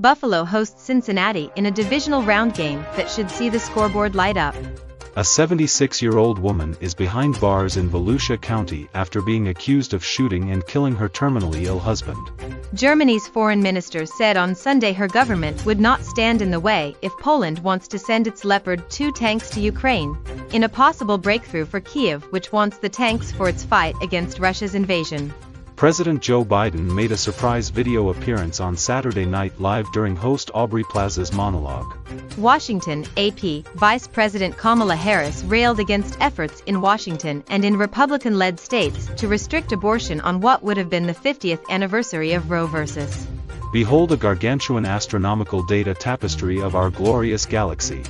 Buffalo hosts Cincinnati in a divisional round game that should see the scoreboard light up. A 76-year-old woman is behind bars in Volusia County after being accused of shooting and killing her terminally ill husband. Germany's foreign minister said on Sunday her government would not stand in the way if Poland wants to send its Leopard 2 tanks to Ukraine, in a possible breakthrough for Kiev which wants the tanks for its fight against Russia's invasion. President Joe Biden made a surprise video appearance on Saturday Night Live during host Aubrey Plaza's monologue. Washington, AP, Vice President Kamala Harris railed against efforts in Washington and in Republican-led states to restrict abortion on what would have been the 50th anniversary of Roe v. Behold a gargantuan astronomical data tapestry of our glorious galaxy.